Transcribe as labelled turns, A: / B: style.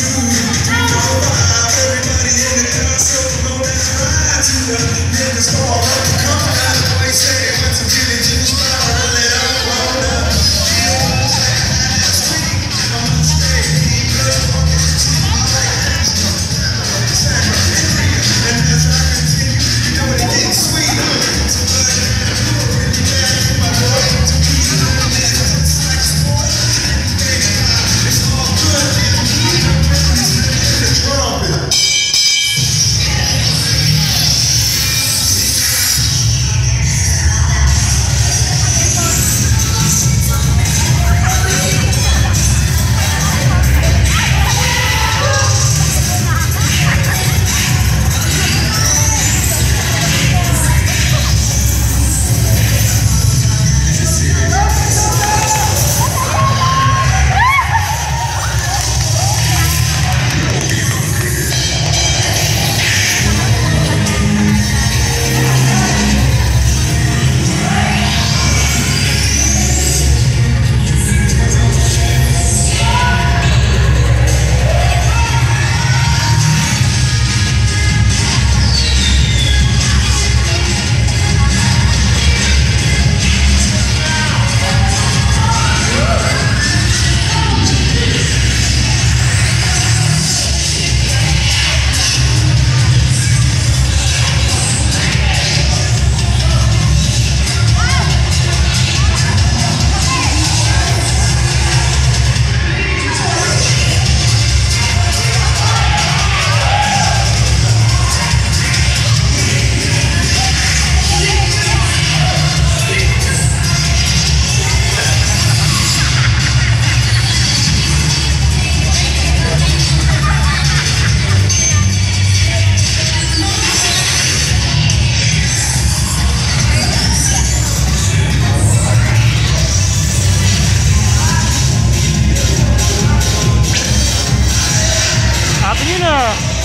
A: two 真的。